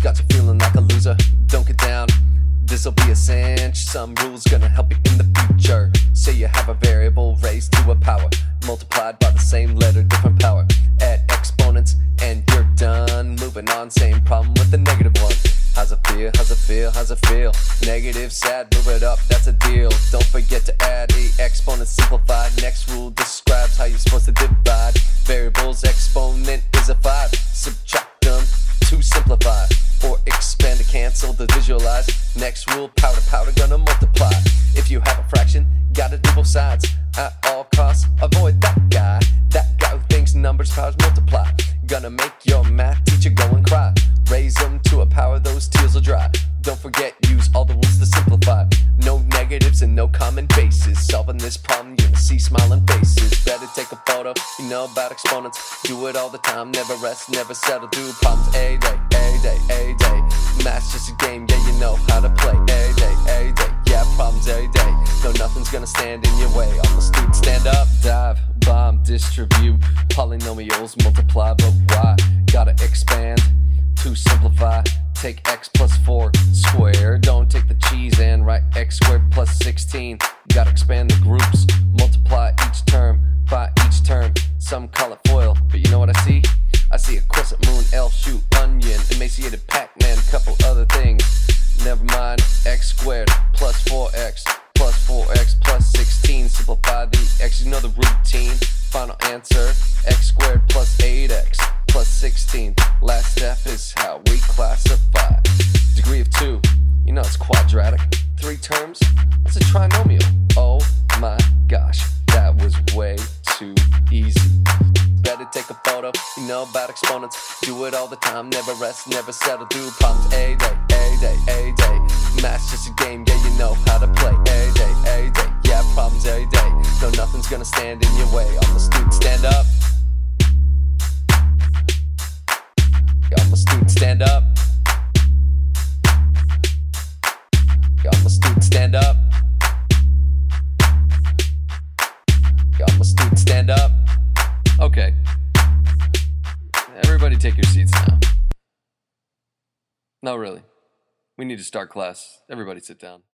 got you feeling like a loser. Don't get down. This'll be a cinch. Some rules gonna help you in the future. Say you have a variable raised to a power, multiplied by the same letter, different power. Add exponents and you're done. Moving on, same problem with the negative one. How's it feel? How's it feel? How's it feel? Negative, sad, move it up, that's a deal. Don't forget to add a exponent simplified. Next rule describes how you're supposed to divide. To to visualize. Next rule, powder powder gonna multiply. If you have a fraction, gotta do both sides. At all costs, avoid that guy. That guy who thinks numbers powers multiply. Gonna make your math teacher go and cry. Raise them to a power, those tears will dry. Don't forget, use all the rules to simplify. No negatives and no common bases. Solving this problem, you'll see smiling faces. Better take a photo, you know about exponents. Do it all the time, never rest, never settle. Do problems a day, a day, a day. Math's just a game, yeah, you know how to play. A day, a day, yeah, problems every day. No, nothing's gonna stand in your way. All the students stand up, dive, bomb, distribute. Polynomials multiply, but why? Gotta. Take x plus 4 squared. Don't take the cheese and write x squared plus 16. Gotta expand the groups. Multiply each term by each term. Some call it FOIL, but you know what I see? I see a crescent moon, elf shoot, onion, emaciated Pac Man, couple other things. Never mind, x squared plus 4x plus 4x plus 16. Simplify the x, you know the routine. Final answer x squared plus 8x plus 16. Last step is how classify. Degree of 2, you know it's quadratic. Three terms, that's a trinomial. Oh my gosh, that was way too easy. Better take a photo, you know about exponents. Do it all the time, never rest, never settle. Do problems a day, a day, a day. Math's just a game, yeah, you know how to play. A day, a day, yeah, problems every day. No, nothing's gonna stand in your way. All the students stand up. All the students stand up. Stand up. All the students stand up. Okay. Everybody take your seats now. No, really. We need to start class. Everybody sit down.